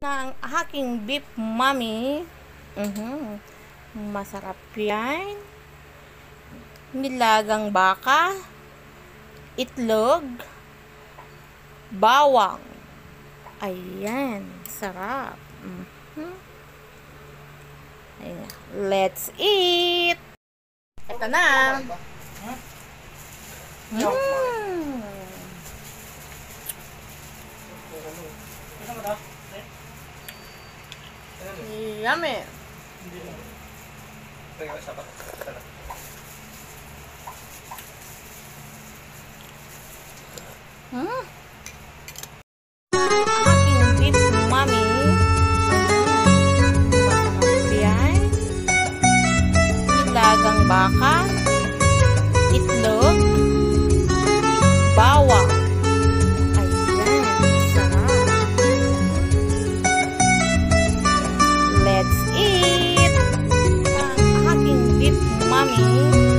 ng aking beef mommy. Mhm. Masarap yan. Nilagang baka, itlog, bawang. Ayan, sarap. Mhm. Ayan. Let's eat! Ito na. Mm. Yummy! Hindi na. Teka, isa pa. Isa lang. Hmm? Aking tips, mami. Ilagang baka. 阿明。